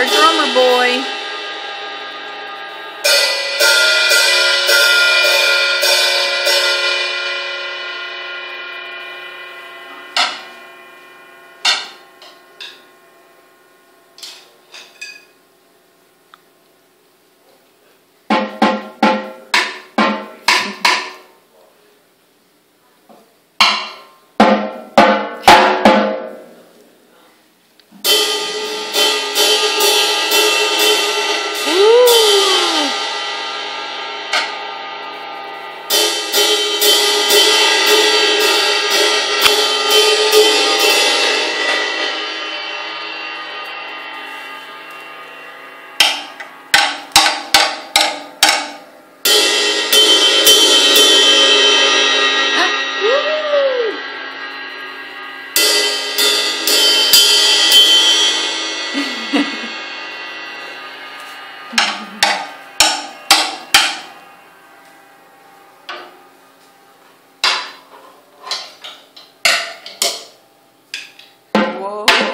our drummer boy. oh.